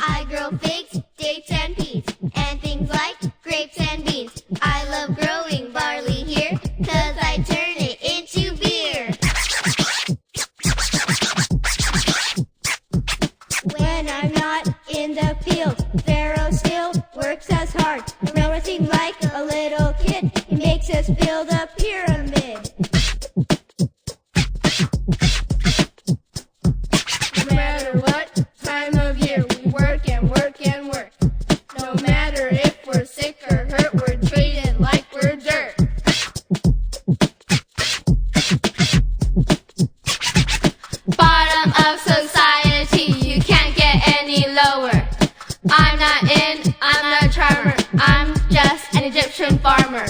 I grow figs, dates, and peas, and things like grapes and beans. I love growing barley here, cause I turn it into beer. When I'm not in the field, Pharaoh still works as hard. Noticing like a little kid, he makes us build a I'm not in, I'm not a charmer, I'm just an Egyptian farmer.